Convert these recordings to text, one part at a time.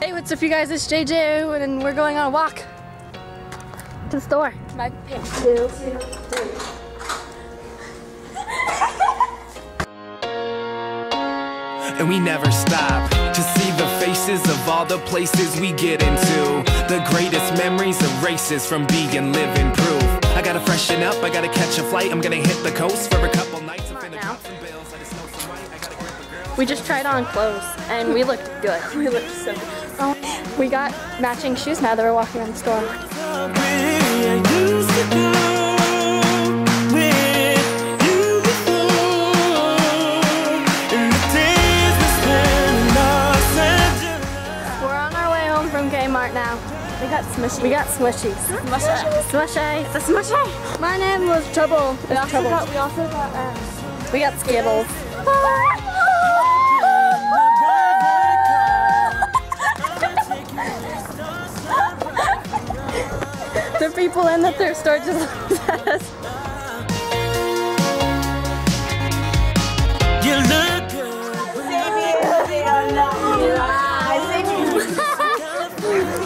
Hey, what's up you guys? It's JJ and we're going on a walk to the store. My pick. Two, two, three. and we never stop to see the faces of all the places we get into. The greatest memories of races from being living proof. I gotta freshen up, I gotta catch a flight, I'm gonna hit the coast for a We just tried on clothes and we looked good. We looked so good. Oh, we got matching shoes now that we're walking around the store. We're on our way home from Kmart now. We got smushy. We got smushies. Smushy. Smushy. It's a smushy. My name was Trouble. We also Trouble. got, we also got, um, We got Skittles. People in the thrift store just looked at us. You look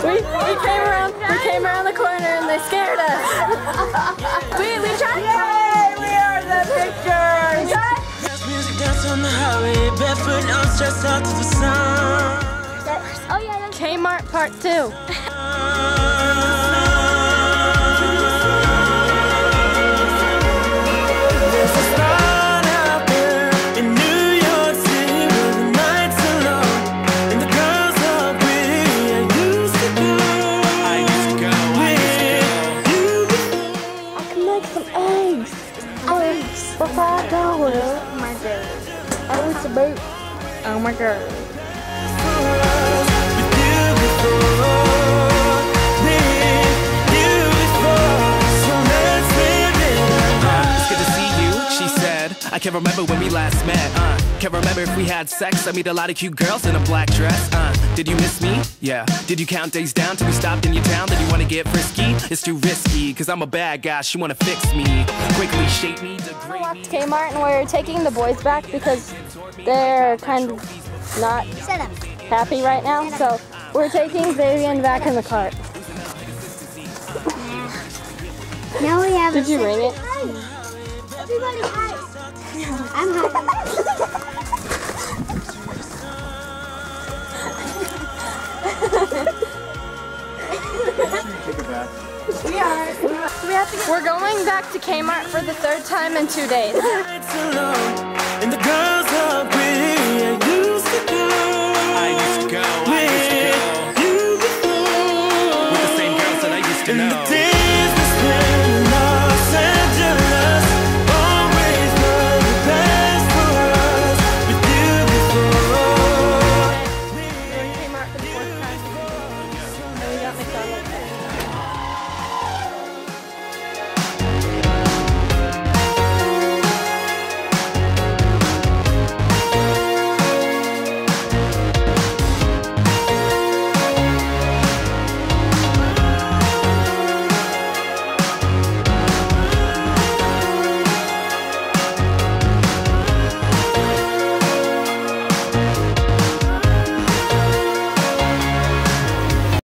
We, we came around we came around the corner and they scared us. we we tried. Yay! We are the pictures! Music dance on the highway, barefoot, I'm stressed out to the sun. Oh yeah, Kmart Part 2. Eggs for five dollars. Oh my god. Oh, it's a boot. Oh my god. With you before, with you before. So let's live it. It's good to see you, she said. I can't remember when we last met. Uh, can't remember if we had sex. I meet a lot of cute girls in a black dress. Did you miss me? Yeah. Did you count days down till we stopped in your town? Did you wanna get frisky? It's too risky, cause I'm a bad guy. She wanna fix me. Quickly shape me, degrade me. to Kmart and we're taking the boys back because they're kind of not happy right now. So we're taking Vivian back in the cart. Now we have. Did you ring it? Everybody, hi. I'm happy. We're going back to Kmart for the third time in two days. I used to go. With the same girls that I used to know.